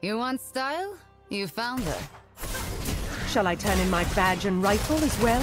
You want style? You found her. Shall I turn in my badge and rifle as well?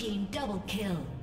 Team double kill.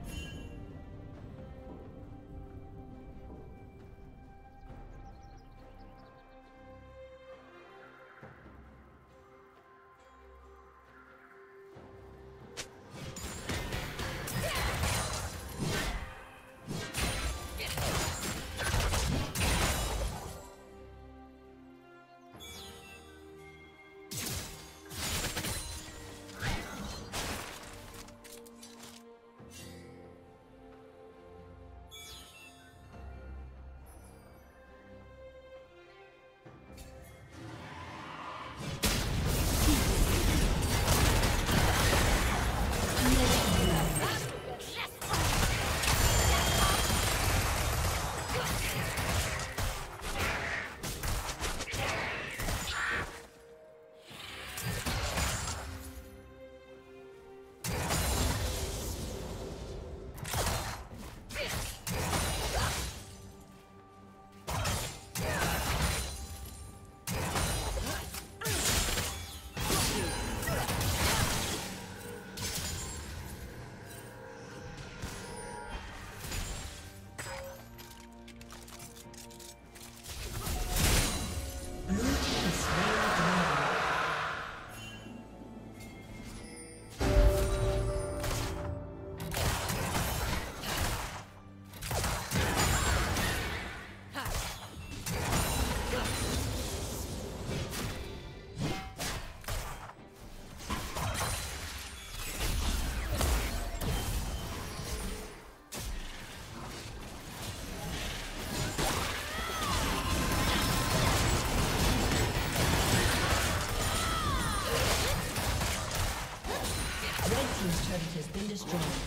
Destroyed.